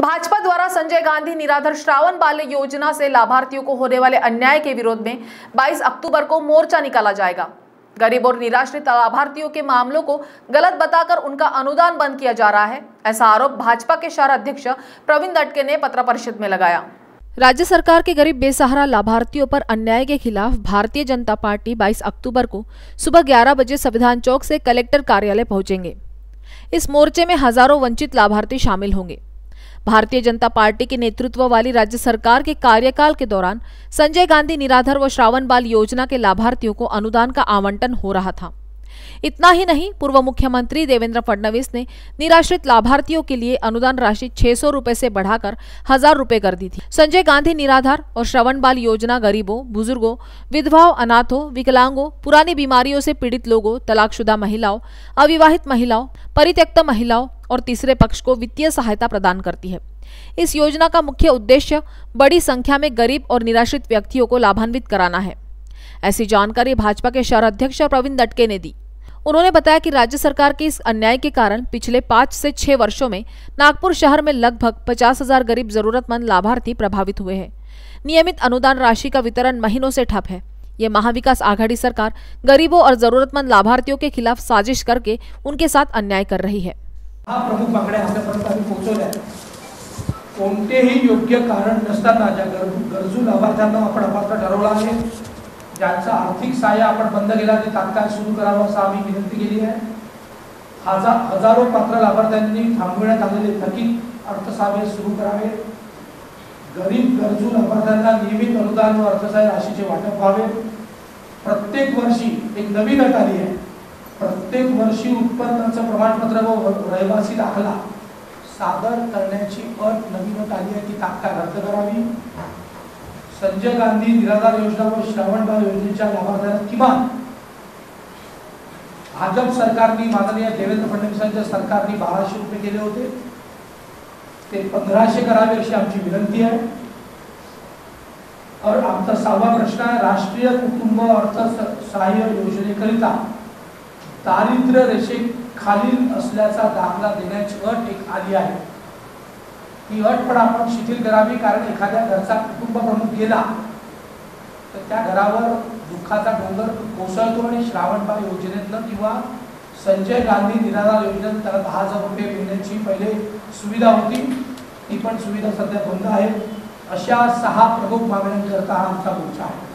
भाजपा द्वारा संजय गांधी, निराधार श्रावण बाल्य योजना से लाभार्थियों को होने वाले अन्याय के विरोध में 22 अक्टूबर को मोर्चा निकाला जाएगा। गरीब और निराश्रित लाभार्थियों के मामलों को गलत बताकर उनका अनुदान बंद किया जा रहा है, ऐसा आरोप भाजपा के शहर अध्यक्ष प्रवीण दटके ने पत्र परिषद में लगाया। राज्य सरकार के गरीब बेसहारा लाभार्थियों पर अन्याय के खिलाफ भारतीय जनता पार्टी 22 अक्टूबर को सुबह 11 बजे संविधान चौक से कलेक्टर कार्यालय पहुँचेंगे। इस मोर्चे में हज़ारों वंचित लाभार्थी शामिल होंगे। भारतीय जनता पार्टी के नेतृत्व वाली राज्य सरकार के कार्यकाल के दौरान संजय गांधी निराधार व श्रावण बाल योजना के लाभार्थियों को अनुदान का आवंटन हो रहा था। इतना ही नहीं, पूर्व मुख्यमंत्री देवेंद्र फडणवीस ने निराश्रित लाभार्थियों के लिए अनुदान राशि छह सौ रूपए से बढ़ाकर हज़ार रूपए कर दी थी। संजय गांधी निराधार और श्रवण बाल योजना गरीबों, बुज़ुर्गों, विधवाओं, अनाथों, विकलांगों, पुरानी बीमारियों से पीड़ित लोगों, तलाकशुदा महिलाओं, अविवाहित महिलाओं, परित्यक्त महिलाओं और तीसरे पक्ष को वित्तीय सहायता प्रदान करती है। इस योजना का मुख्य उद्देश्य बड़ी संख्या में गरीब और निराश्रित व्यक्तियों को लाभान्वित कराना है। ऐसी जानकारी भाजपा के शहर अध्यक्ष प्रवीण दटके ने दी। उन्होंने बताया कि राज्य सरकार के इस अन्याय के कारण पिछले पाँच से छह वर्षों में नागपुर शहर में लगभग पचास हज़ार गरीब जरूरतमंद लाभार्थी प्रभावित हुए हैं। नियमित अनुदान राशि का वितरण महीनों से ठप है। ये महाविकास आघाड़ी सरकार गरीबों और जरूरतमंद लाभार्थियों के खिलाफ साजिश करके उनके साथ अन्याय कर रही है। हा प्रमुख मागण्या आपल्यापर्यंत आम्ही पोहोचवल्या. कोणतेही योग्य कारण नसताना ज्या गरजू गरजू लाभार्थ्यांना आपण अपात्र ठरवला आहे. ज्यांचा आर्थिक सहाय्य आपण बंद केला ते तात्काळ सुरू करावं असं आम्ही विनंती केली आहे. हजार हजारो पात्र लाभार्थ्यांनी थांबविण्यात आलेले थकीत अर्थसहाय्य सुरू करावे. गरीब गरजू लाभार्थ्यांना नियमित अनुदान व अर्थसहाय्य राशीचे वाटप व्हावे. प्रत्येक वर्षी एक नवीन अट आली आहे. प्रत्येक वर्षी उत्पन्नाचं प्रमाणपत्र व रहिवासी दाखला सादर करण्याची अट नवीन आली आहे ती तात्काळ रद्द करावी. संजय गांधी निराधार योजना व श्रावणबाळ योजनेच्या लाभार्थ्यांना किमान भाजप सरकारने माननीय देवेंद्र फडणवीसांच्या सरकारने बाराशे रुपये केले होते. ते पंधराशे करावे अशी आमची विनंती आहे. और आमचा सहावा प्रश्न आहे राष्ट्रीय कुटुंब अर्थ सहाय्य योजनेकरिता दारिद्र्य रेषेखालील असल्याचा दाखला देण्याची अट एक आली आहे. ही अट पण आपण शिथिल करावी कारण एखाद्या घरचा कुटुंब प्रमुख गेला तर त्या घरावर दुःखाचा डोंगर कोसळतो आणि श्रावणबाळ योजनेतनं किंवा संजय गांधी निराधार योजनेत त्याला दहा हजार रुपये मिळण्याची पहिले सुविधा होती. ती पण सुविधा सध्या बंद आहे. अशा सहा प्रमुख मागण्यांकरता हा आमचा मोर्चा आहे.